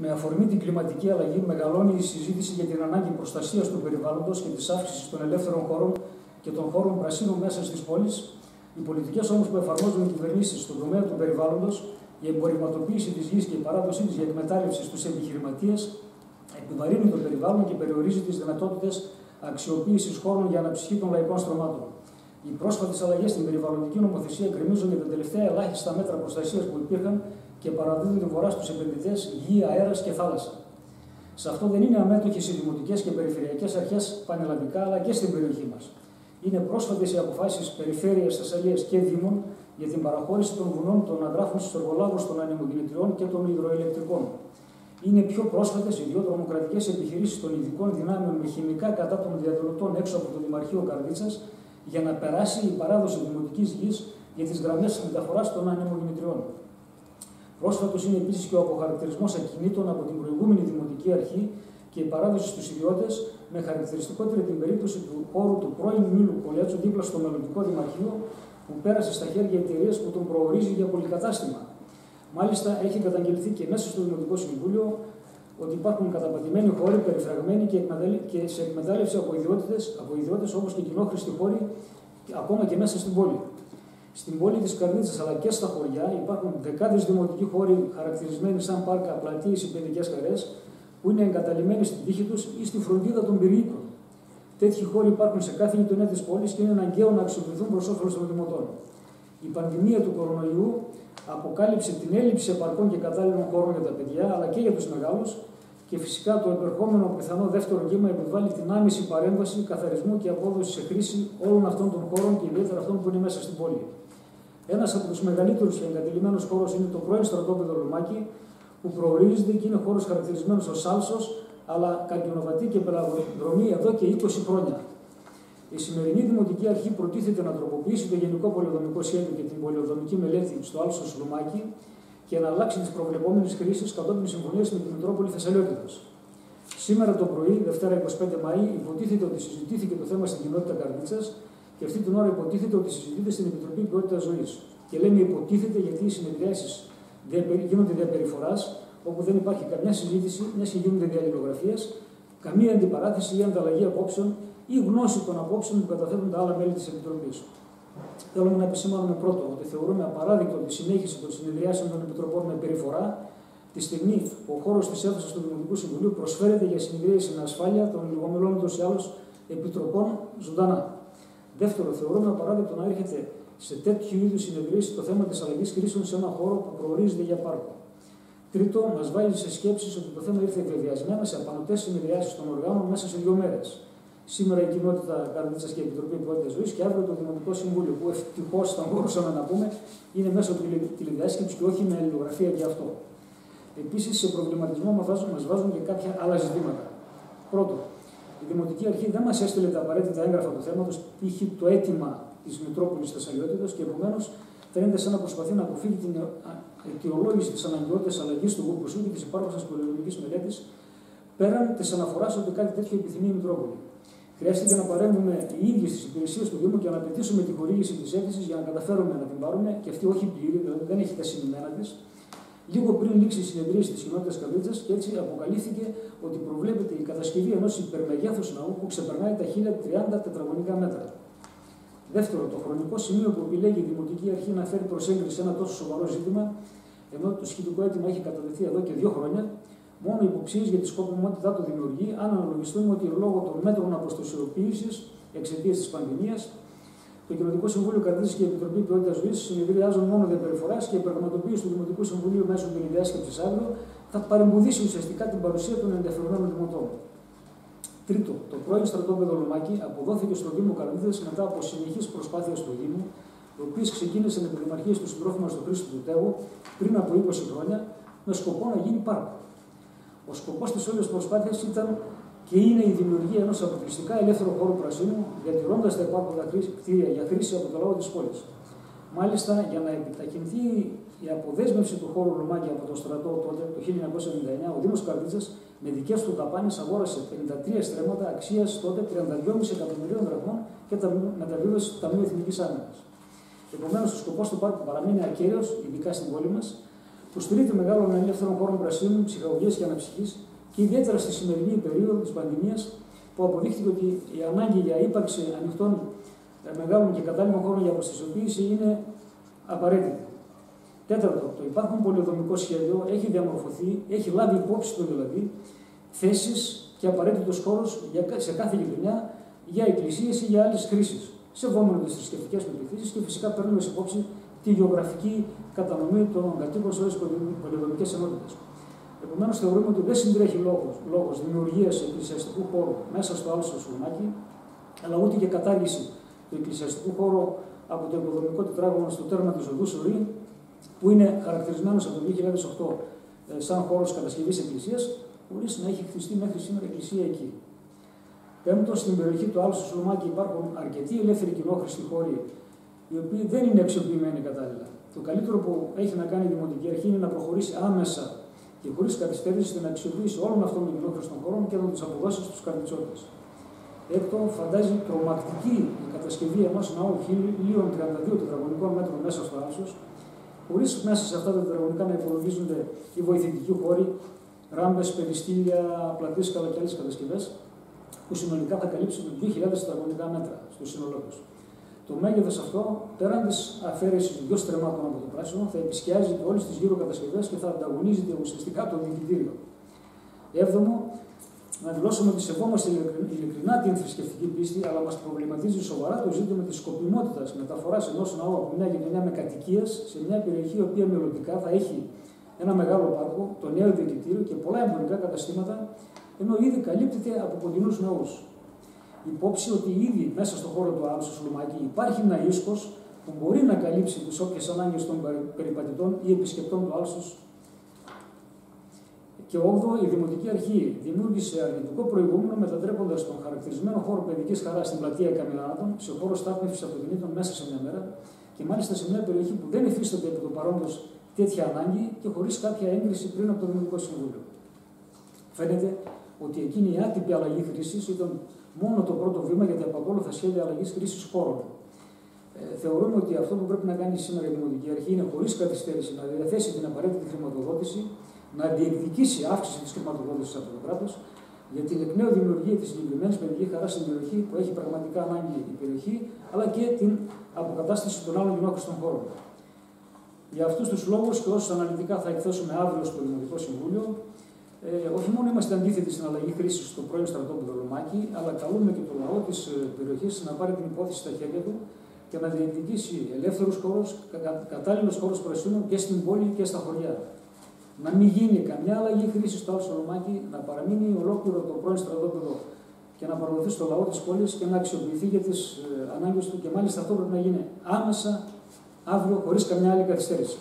Με αφορμή την κλιματική αλλαγή, μεγαλώνει η συζήτηση για την ανάγκη προστασίας του περιβάλλοντος και της αύξησης των ελεύθερων χώρων και των χώρων πρασίνων μέσα στις πόλεις. Οι πολιτικές όμως που εφαρμόζουν οι κυβερνήσεις στον τομέα του περιβάλλοντος, η εμπορευματοποίηση της γης και η παράδοσή της για εκμετάλλευσης στου επιχειρηματίες επιβαρύνει το περιβάλλον και περιορίζει τις δυνατότητες αξιοποίησης χώρων για αναψυχή των λαϊκών στρωμάτων. Οι πρόσφατες αλλαγές στην περιβαλλοντική νομοθεσία γκρεμίζουν για τα τελευταία ελάχιστα μέτρα προστασίας που υπήρχαν και παραδίδουν την βορρά στους επενδυτές γη, αέρας και θάλασσα. Σε αυτό δεν είναι αμέτωχες οι δημοτικές και περιφερειακές αρχές πανελλαδικά αλλά και στην περιοχή μας. Είναι πρόσφατες οι αποφάσεις περιφέρειας Θεσσαλίας και Δήμων για την παραχώρηση των βουνών των αγράφων στους εργολάβου των ανεμογεννητριών και των υδροελεκτρικών. Είναι πιο πρόσφατες οι δύο τρομοκρατικές επιχειρήσεις των ειδικών δυνάμεων με χημικά κατά των διαδηλωτών έξω από το Δημαρχείο Καρδίτσας για να περάσει η παράδοση δημοτικής γης για τις γραμμές μεταφοράς των ανεμογεννητριών. Πρόσφατος είναι επίσης και ο αποχαρακτηρισμός ακινήτων από την προηγούμενη δημοτική αρχή και η παράδοση στους ιδιώτες, με χαρακτηριστικότερη την περίπτωση του χώρου του πρώην Μήλου Κολέτσου δίπλα στο μελλοντικό δημαρχείο, που πέρασε στα χέρια εταιρεία που τον προορίζει για πολυκατάστημα. Μάλιστα, έχει καταγγελθεί και μέσα στο Δημοτικό Συμβούλιο ότι υπάρχουν καταπατημένοι χώροι περιφραγμένοι και, και σε εκμετάλλευση από ιδιώτες όπως και κοινόχρηστοι χώροι, ακόμα και μέσα στην πόλη. Στην πόλη της Καρδίτσα αλλά και στα χωριά υπάρχουν δεκάδες δημοτικοί χώροι χαρακτηρισμένοι σαν πάρκα, πλατείες ή παιδικές χαρέ που είναι εγκαταλειμμένοι στην τύχη τους ή στη φροντίδα των πυρηνικών. Τέτοιοι χώροι υπάρχουν σε κάθε γειτονιά της πόλης και είναι αναγκαίο να αξιοποιηθούν προς όφελος των δημοτών. Η πανδημία του κορονοϊού αποκάλυψε την έλλειψη επαρκών και κατάλληλων χώρων για τα παιδιά αλλά και για τους μεγάλους και φυσικά το επερχόμενο πιθανό δεύτερο κύμα επιβάλλει την άμεση παρέμβαση, καθαρισμού και απόδοση σε χρήση όλων αυτών των χώρων και ιδιαίτερα αυτών που είναι μέσα στην πόλη. Ένας από τους μεγαλύτερους και εγκατελειμμένους χώρους είναι το πρώην στρατόπεδο Λουμάκη, που προορίζεται και είναι χώρος χαρακτηρισμένος ως άλσο, αλλά καρκινοβατή και πελαγοδρομή εδώ και 20 χρόνια. Η σημερινή Δημοτική Αρχή προτίθεται να τροποποιήσει το Γενικό Πολεοδομικό Σχέδιο και την Πολεοδομική Μελέτη στο άλσος Λουμάκη και να αλλάξει τις προβλεπόμενες χρήσει κατόπιν συμφωνίας με την Μητρόπολη Θεσσαλιότητας. Σήμερα το πρωί, Δευτέρα 25 Μαου, υποτίθεται ότι συζητήθηκε το θέμα στην κοινότητα Καρδίτσας και αυτή την ώρα υποτίθεται ότι συζητείται στην Επιτροπή Ποιότητας Ζωής. Και λέμε υποτίθεται γιατί οι συνεδριάσεις γίνονται διαπεριφορά, όπου δεν υπάρχει καμιά συζήτηση, μιας και γίνονται διαλληλογραφίες, καμία αντιπαράθεση ή ανταλλαγή απόψεων ή γνώση των απόψεων που καταθέτουν τα άλλα μέλη της Επιτροπής. Θέλουμε να επισημάνουμε πρώτο ότι θεωρούμε απαράδεκτο τη συνέχιση των συνεδριάσεων των Επιτροπών με περιφορά τη στιγμή που ο χώρος της αίθουσας του Δημοτικού Συμβουλίου προσφέρεται για συνεδρίαση με ασφάλεια των λιγομελών ούτως ή άλλως επιτροπών ζωντανά. Δεύτερο, θεωρούμε απαράδεκτο να έρχεται σε τέτοιου είδους συνεδρίαση το θέμα της αλλαγής κρίσεων σε ένα χώρο που προορίζεται για πάρκο. Τρίτο, μας βάζει σε σκέψεις ότι το θέμα ήρθε ευεβιασμένα σε απανοτές συνεδριάσεις των οργάνων μέσα σε δύο μέρες. Σήμερα η κοινότητα Καρδίτσας και η Επιτροπή Ποιότητας Ζωής και αύριο το Δημοτικό Συμβούλιο, που ευτυχώς θα μπορούσαμε να πούμε είναι μέσω τηλεδιάσκεψη και όχι με αλληλογραφία για αυτό. Επίσης, σε προβληματισμό μα βάζουν, μας βάζουν και κάποια άλλα ζητήματα. Πρώτον, η Δημοτική Αρχή δεν μας έστειλε τα απαραίτητα έγγραφα του θέματος, π.χ. το αίτημα της Μητρόπολης Θεσσαλιότητα και επομένως φαίνεται σαν να προσπαθεί να αποφύγει την αιτιολόγηση της αναγκαιότητας αλλαγής του γούρκου και της υπάρχουσας πολεμική μελέτης πέραν της αναφοράς ότι κάτι τέτοιο επιθυμεί η Μητρόπολη. Χρειάστηκε να παρέμβουμε οι ίδιοι στις υπηρεσίες του Δήμου και να απαιτήσουμε τη χορήγηση της αίτησης για να καταφέρουμε να την πάρουμε και αυτή όχι πλήρη, δηλαδή δεν έχει τα συνημένα της, λίγο πριν λήξει η συνεδρίαση της κοινότητας Καβίτσα και έτσι αποκαλύφθηκε ότι προβλέπεται η κατασκευή ενός υπερμεγέθους ναού που ξεπερνάει τα 1030 τετραγωνικά μέτρα. Δεύτερο, το χρονικό σημείο που επιλέγει η Δημοτική Αρχή να φέρει προς έγκριση ένα τόσο σοβαρό ζήτημα, ενώ το σχετικό αίτημα έχει καταδεθεί εδώ και δύο χρόνια, μόνο υποψίες για τη σκοπιμότητά του δημιουργεί, αν αναλογιστούμε ότι λόγω των μέτρων αποστοσιοποίηση εξαιτίας της πανδημίας, το Κοινοτικό Συμβούλιο Κρατήσει και η Επιτροπή Ποιότητας Ζωής συνεδριάζουν μόνο διαπεριφορά και η πραγματοποίηση του Δημοτικού Συμβουλίου μέσω διάσκεψη αύριο θα παρεμποδίσει ουσιαστικά την παρουσία των ενδιαφερομένων δημοτών. Τρίτο, το πρώην στρατόπεδο Λουμάκη αποδόθηκε στο Δήμο Καρδίδε μετά από συνεχείς προσπάθειες του Δήμου, οι οποίες ξεκίνησαν με δημαρχίε του συντρόφου μα του Χρήστο του Τέγου πριν από 20 χρόνια με σκοπό να γίνει πάρκο. Ο σκοπός της όλης προσπάθειας ήταν και είναι η δημιουργία ενός αποκλειστικά ελεύθερου χώρου πρασίνου, διατηρώντας τα υπάρχοντα κτίρια για χρήση από το λαό της πόλης. Μάλιστα, για να επιταχυνθεί η αποδέσμευση του χώρου Λουμάκη από το στρατό τότε, το 1999, ο Δήμος Καρδίτσα με δικές του δαπάνε αγόρασε 53 στρέμματα αξίας τότε 32,5 εκατομμυρίων δραχμών και τα μεταβίβασε στο Ταμείο Εθνικής Άμυνας. Επομένως, ο σκοπός του πάρκου παραμένει ακέραιος, ειδικά στην πόλη μας, που που στηρείται μεγάλων ελεύθερων χώρων πρασίνων, ψυχαγωγίας και αναψυχής και ιδιαίτερα στη σημερινή περίοδο της πανδημίας, που αποδείχθηκε ότι η ανάγκη για ύπαρξη ανοιχτών ε, μεγάλων και κατάλληλων χώρων για προστασιοποίηση είναι απαραίτητη. Τέταρτο, το υπάρχον πολυοδομικό σχέδιο έχει διαμορφωθεί, έχει λάβει υπόψη του δηλαδή θέσεις και απαραίτητος χώρος σε κάθε γειτονιά για εκκλησίες ή για άλλες χρήσει, σεβόμενο τις θρησκευτικές πεπιθήσει και φυσικά παίρνουμε υπόψη τη γεωγραφική κατανομή των κατοίκων σε όλες τις πολυοδομικέ ενότητες. Επομένως, θεωρούμε ότι δεν συντρέχει λόγος δημιουργίας εκκλησιαστικού χώρου μέσα στο άλλο Σουλμάκι, αλλά ούτε και κατάργηση του εκκλησιαστικού χώρου από το υποδομικό τετράγωνο στο τέρμα τη οδού Σουρή, που είναι χαρακτηρισμένος από το 2008 ε, σαν χώρος κατασκευής εκκλησίας, χωρίς να έχει χτιστεί μέχρι σήμερα εκκλησία εκεί. Πέμπτος, στην περιοχή του Άλσου Σουλμάκη υπάρχουν αρκετοί ελεύθεροι κοινόχρηστοι χώροι, οι οποίοι δεν είναι αξιοποιημένοι κατάλληλα. Το καλύτερο που έχει να κάνει η Δημοτική Αρχή είναι να προχωρήσει άμεσα και χωρίς καθυστέρηση στην αξιοποίηση όλων αυτών των κοινόχρηστων χωρών και να τους αποδώσει στους καρδιτσότες. Έκτο, φαντάζει τρομακτική η κατασκευή ενό ναού 1032 τετραγωνικών μέτρων μέσα στο άλσο, χωρίς μέσα σε αυτά τα τετραγωνικά να υπολογίζονται οι βοηθητικοί χώροι, ράμπες, περιστήλια, πλατήσκαλα και άλλες κατασκευές, που συνολικά θα καλύψουν 2.000 τετραγωνικά μέτρα στο σύνολό τους. Το μέγεθος αυτό, πέραν της αφαίρεσης δύο στρεμμάτων από το πράσινο, θα επισκιάζει όλες τις γύρω κατασκευές και θα ανταγωνίζεται ουσιαστικά το διοικητήριο. Έβδομο, να δηλώσουμε ότι σεβόμαστε ειλικρινά την θρησκευτική πίστη, αλλά μας προβληματίζει σοβαρά το ζήτημα της σκοπιμότητας μεταφοράς ενός ναού από μια γειτονιά με κατοικίες σε μια περιοχή η οποία μελλοντικά θα έχει ένα μεγάλο πάρκο, το νέο διοικητήριο και πολλά εμπορικά καταστήματα, ενώ ήδη καλύπτεται από κοντινούς ναούς. Υπόψη ότι ήδη μέσα στον χώρο του Άλσου Σουλουμάκη υπάρχει ένα ίσκος που μπορεί να καλύψει τις όποιες ανάγκες των περιπατητών ή επισκεπτών του Άλσου και 8 η Δημοτική Αρχή δημιούργησε αρνητικό προηγούμενο μετατρέποντας τον χαρακτηρισμένο χώρο παιδικής χαράς στην πλατεία Καμιλάνατων σε χώρο στάθμευσης αυτοκινήτων μέσα σε μια μέρα και μάλιστα σε μια περιοχή που δεν υφίσταται επί το παρόντος τέτοια ανάγκη και χωρίς κάποια έγκριση πριν από το Δημοτικό Συμβούλιο. Φαίνεται ότι εκείνη η άτυπη αλλαγή χρήσης ήταν μόνο το πρώτο βήμα για τα επακόλουθα σχέδια αλλαγής χρήσης χώρων. Ε, θεωρούμε ότι αυτό που πρέπει να κάνει σήμερα η Δημοτική Αρχή είναι χωρίς καθυστέρηση να διαθέσει την απαραίτητη χρηματοδότηση να διεκδικήσει αύξηση της χρηματοδότηση από το κράτο για την εκ νέου δημιουργία τη συγκεκριμένη παιδική χαρά στην περιοχή που έχει πραγματικά ανάγκη η περιοχή, αλλά και την αποκατάσταση των άλλων κοινόχρηστων χώρων. Για αυτούς τους λόγους και όσους αναλυτικά θα εκθέσουμε αύριο στο Δημοτικό Συμβούλιο, ε, όχι μόνο είμαστε αντίθετοι στην αλλαγή χρήσης στο πρώην στρατόπεδο Λομάκη, αλλά καλούμε και το λαό της ε, περιοχής να πάρει την υπόθεση στα χέρια του και να διεκδικήσει ελεύθερους χώρους, κατάλληλους χώρους πρασίνων και στην πόλη και στα χωριά να μην γίνει καμιά αλλαγή χρήση στο άλλο Σολομάκι, να παραμείνει ολόκληρο το πρώην στρατόπεδο και να παραδοθεί στο λαό της πόλης και να αξιοποιηθεί για τις ε, ανάγκες του. Και μάλιστα αυτό πρέπει να γίνει άμεσα αύριο, χωρίς καμιά άλλη καθυστέρηση.